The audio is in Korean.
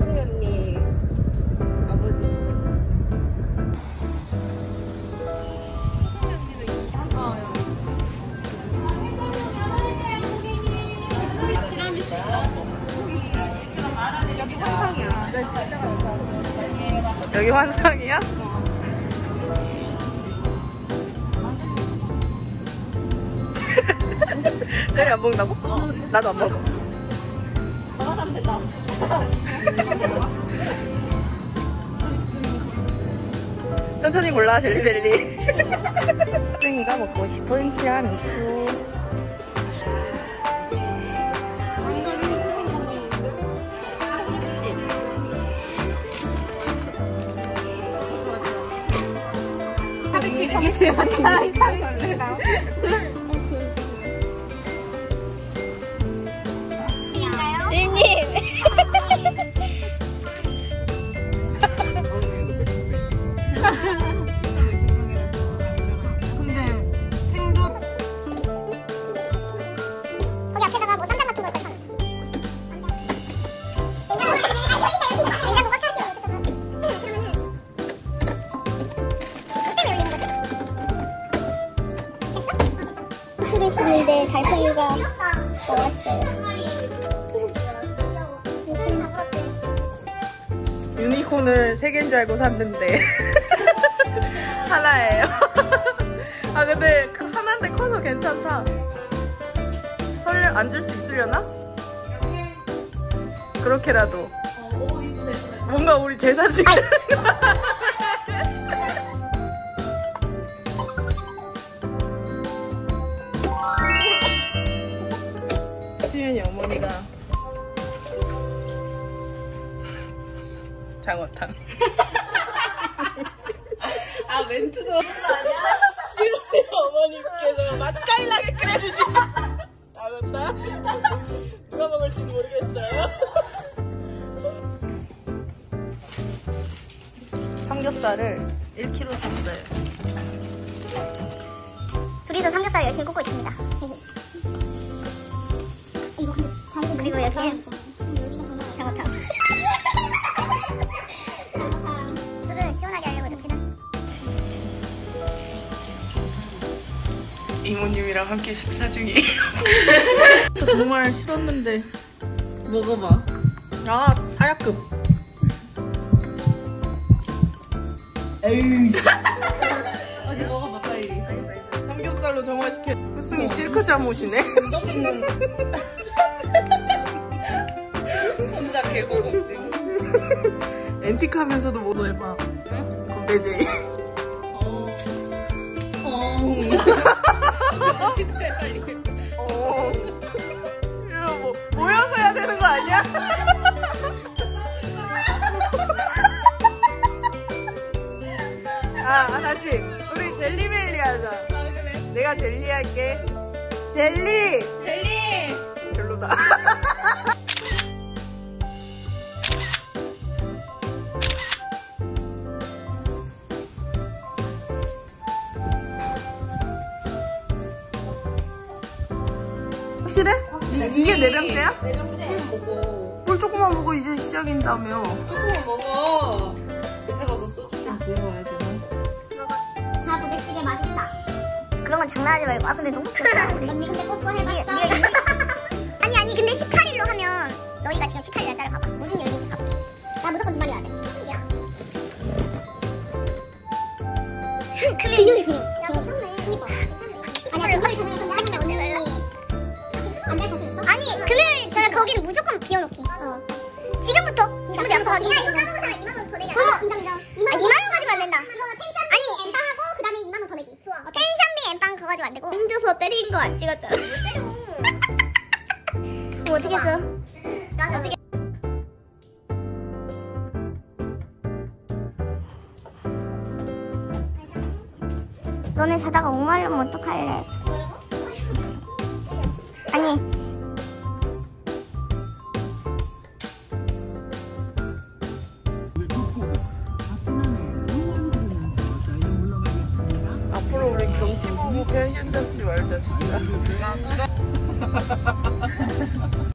승윤님 아버지 여기 환상이야. 여기 환상이야? 젤리 안 먹는다고? 나도 안 먹어. 먹어서 된다. 천천히 골라, 젤리벨리. 승이가 먹고 싶은 티라미수. 완전 행복한 건강인데? 그치? 유니콘을 세 개인 줄 알고 샀는데 하나예요. 아 근데 그 하나인데 커서 괜찮다. 설령 앉을 수 있으려나? 그렇게라도 뭔가 우리 제사 지키는 수현이 어머니가. 장어탕. 아 멘트 좋은 거 아니야? 수현이 어머니께서 맛깔나게 끓여주신 잘한다 누가 먹을지 모르겠어요. 삼겹살을 1kg 샀어요. 둘이서 삼겹살 열심히 굽고 있습니다. 잘 그리고 여기에 장어탕. 장어탕. 술은 시원하게 하려고 이렇게 해놨 이모님이랑 함께 식사 중이에요 정말 싫었는데 먹어봐. 아 사약급 에이 어디 먹어봐 빨리. 삼겹살로 정화시켜 후승이 실크 잠옷이네 개고급지. 앤틱하면서도 못 해봐 건배제이 어. 어. 어. 이거 뭐 모여서 해야 되는 거 아니야? 아 다시 우리 젤리벨리 하자 아 그래. 내가 젤리 할게 젤리 젤리. 별로다 확실해? 이, 게네 병째야? 네 병째 먹어. 뭘 조금만 먹어 이제 시작인다며 조금만 먹어. 옆에 가서 소주 좀 되나? 다 부대찌개 맛있다. 그런 건 장난하지 말고. 아 근데 너무 귀엽다. 언니 근데 뽀뽀 해봤어. 아니 아니 근데 18일로 하면 너희가 지금 18일 날짜를 봐봐. 무슨 요일인지 봐봐. 나 무조건 주말이어야 돼. 야. 금요일 금요일. 거기는 무조건 비워놓기. 어. 지금부터. 지금부터 약속하기. 야 이거 까먹은 사람 2만 원더 내기. 어. 인정 인정. 2만 원. 아 2만 원 가지고 안 된다. 이거 텐션비 아니 엠빵 하고 그다음에 2만 원 더 내기. 좋아. 어, 텐션비 엠빵 그거 가지고 안 되고. 음주서 때린 거 안 찍었잖아. 왜 때려? 뭐 어떻게 했어? 난 어떻게? 너네 자다가 옥말르면 어떡할래? 天演的女儿真好。哈！